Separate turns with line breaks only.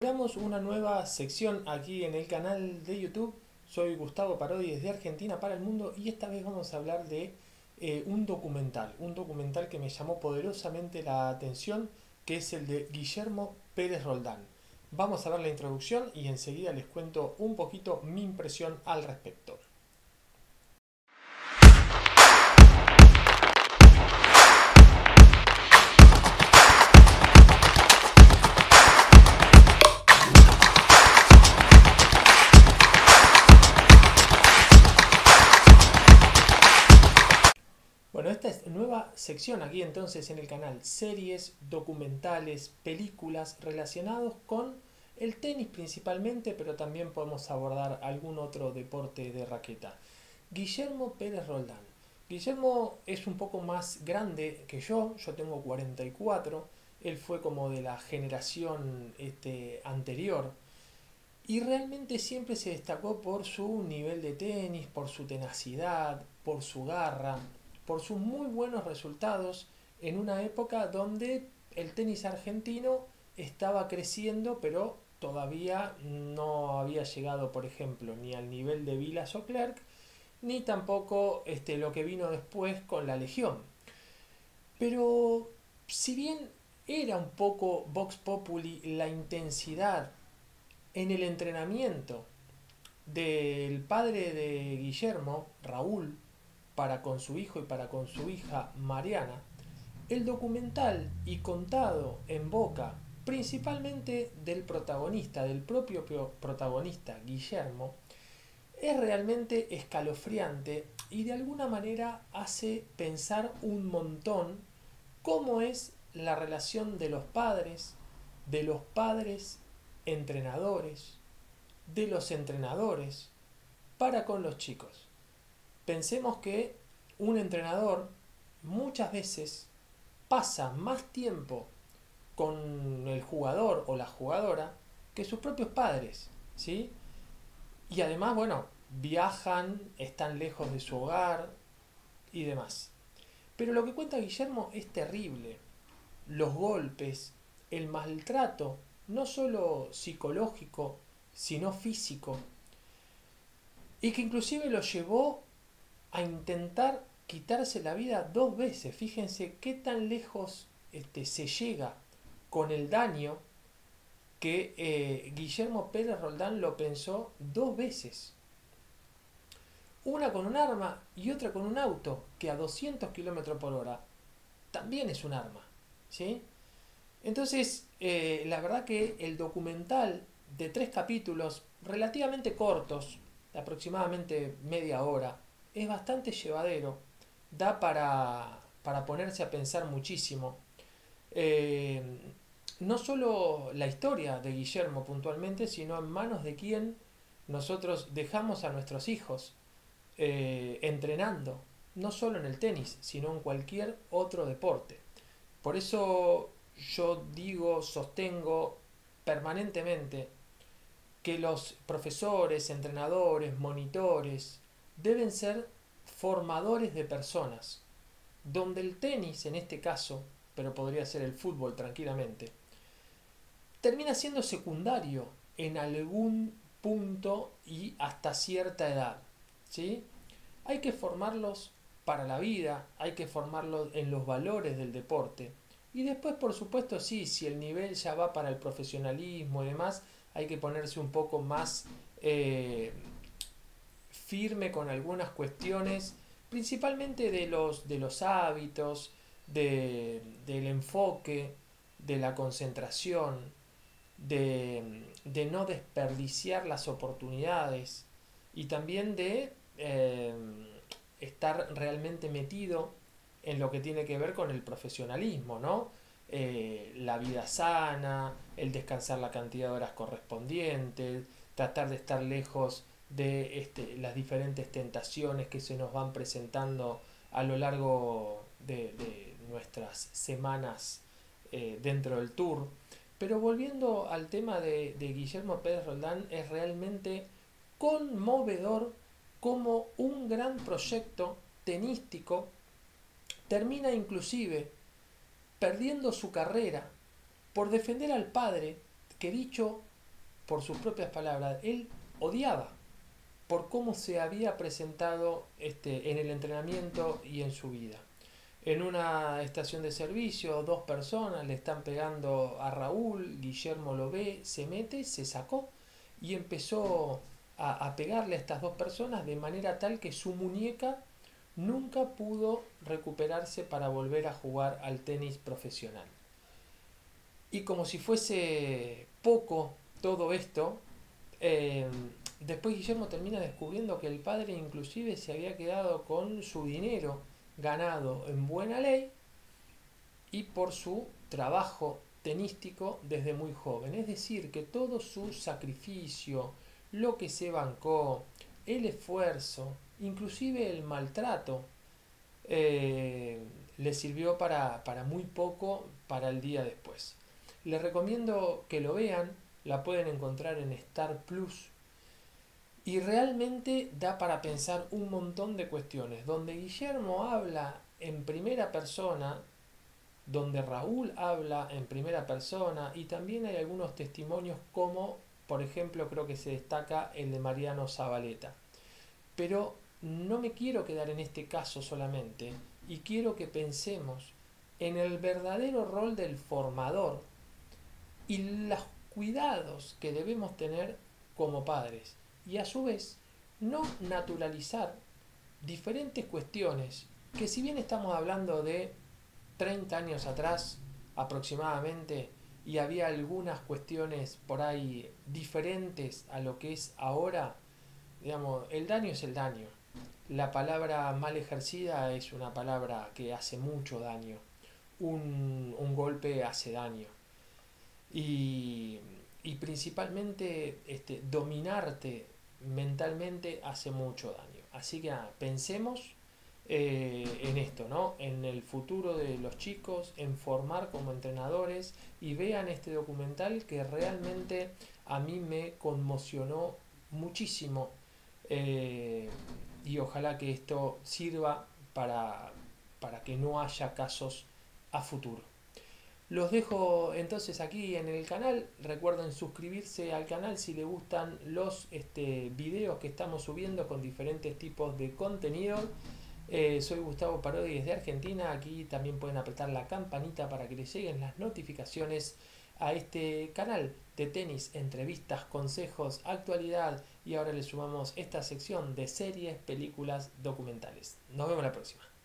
Inauguramos una nueva sección aquí en el canal de YouTube. Soy Gustavo Parodi desde Argentina para el mundo y esta vez vamos a hablar de eh, un documental, un documental que me llamó poderosamente la atención, que es el de Guillermo Pérez Roldán. Vamos a ver la introducción y enseguida les cuento un poquito mi impresión al respecto. Sección aquí entonces en el canal, series, documentales, películas relacionados con el tenis principalmente, pero también podemos abordar algún otro deporte de raqueta. Guillermo Pérez Roldán. Guillermo es un poco más grande que yo, yo tengo 44, él fue como de la generación este, anterior y realmente siempre se destacó por su nivel de tenis, por su tenacidad, por su garra, por sus muy buenos resultados en una época donde el tenis argentino estaba creciendo, pero todavía no había llegado, por ejemplo, ni al nivel de Vilas o Clerc, ni tampoco este, lo que vino después con la Legión. Pero si bien era un poco Vox Populi la intensidad en el entrenamiento del padre de Guillermo, Raúl, para con su hijo y para con su hija Mariana, el documental y contado en boca principalmente del protagonista, del propio protagonista Guillermo, es realmente escalofriante y de alguna manera hace pensar un montón cómo es la relación de los padres, de los padres entrenadores, de los entrenadores para con los chicos. Pensemos que un entrenador muchas veces pasa más tiempo con el jugador o la jugadora que sus propios padres, ¿sí? Y además, bueno, viajan, están lejos de su hogar y demás. Pero lo que cuenta Guillermo es terrible. Los golpes, el maltrato, no solo psicológico, sino físico. Y que inclusive lo llevó a intentar quitarse la vida dos veces. Fíjense qué tan lejos este, se llega con el daño que eh, Guillermo Pérez Roldán lo pensó dos veces. Una con un arma y otra con un auto que a 200 km por hora también es un arma. ¿sí? Entonces, eh, la verdad que el documental de tres capítulos relativamente cortos, aproximadamente media hora, es bastante llevadero, da para, para ponerse a pensar muchísimo. Eh, no solo la historia de Guillermo puntualmente, sino en manos de quien nosotros dejamos a nuestros hijos eh, entrenando, no solo en el tenis, sino en cualquier otro deporte. Por eso yo digo, sostengo permanentemente que los profesores, entrenadores, monitores, deben ser formadores de personas, donde el tenis en este caso, pero podría ser el fútbol tranquilamente, termina siendo secundario en algún punto y hasta cierta edad. ¿sí? Hay que formarlos para la vida, hay que formarlos en los valores del deporte. Y después, por supuesto, sí, si el nivel ya va para el profesionalismo y demás, hay que ponerse un poco más eh, firme con algunas cuestiones, principalmente de los, de los hábitos, de, del enfoque, de la concentración, de, de, no desperdiciar las oportunidades y también de eh, estar realmente metido en lo que tiene que ver con el profesionalismo, ¿no? Eh, la vida sana, el descansar la cantidad de horas correspondientes, tratar de estar lejos de este, las diferentes tentaciones que se nos van presentando a lo largo de, nuestras semanas eh, dentro del tour. Pero volviendo al tema de, de Guillermo Pérez Roldán, es realmente conmovedor como un gran proyecto tenístico termina inclusive perdiendo su carrera por defender al padre que dicho por sus propias palabras, él odiaba por cómo se había presentado este, en el entrenamiento y en su vida. En una estación de servicio, dos personas le están pegando a Raúl, Guillermo lo ve, se mete, se sacó y empezó a, a pegarle a estas dos personas de manera tal que su muñeca nunca pudo recuperarse para volver a jugar al tenis profesional. Y como si fuese poco todo esto, eh, después Guillermo termina descubriendo que el padre inclusive se había quedado con su dinero ganado en buena ley y por su trabajo tenístico desde muy joven. Es decir, que todo su sacrificio, lo que se bancó, el esfuerzo, inclusive el maltrato, eh, le sirvió para, para muy poco para el día después. Les recomiendo que lo vean, la pueden encontrar en Star Plus. Y realmente da para pensar un montón de cuestiones, donde Guillermo habla en primera persona, donde Raúl habla en primera persona y también hay algunos testimonios como, por ejemplo, creo que se destaca el de Mariano Zabaleta. Pero no me quiero quedar en este caso solamente y quiero que pensemos en el verdadero rol del formador y los cuidados que debemos tener como padres y a su vez no naturalizar diferentes cuestiones que si bien estamos hablando de 30 años atrás aproximadamente y había algunas cuestiones por ahí diferentes a lo que es ahora, digamos, el daño es el daño. La palabra mal ejercida es una palabra que hace mucho daño. Un, un golpe hace daño y, principalmente este, dominarte mentalmente hace mucho daño. Así que pensemos eh, en esto, ¿no? En el futuro de los chicos, en formar como entrenadores y vean este documental que realmente a mí me conmocionó muchísimo eh, y ojalá que esto sirva para, para que no haya casos a futuro. Los dejo entonces aquí en el canal. Recuerden suscribirse al canal si les gustan los este, videos que estamos subiendo con diferentes tipos de contenido. Eh, soy Gustavo Parodi desde Argentina. Aquí también pueden apretar la campanita para que les lleguen las notificaciones a este canal de tenis, entrevistas, consejos, actualidad y ahora les sumamos esta sección de series, películas, documentales. Nos vemos la próxima.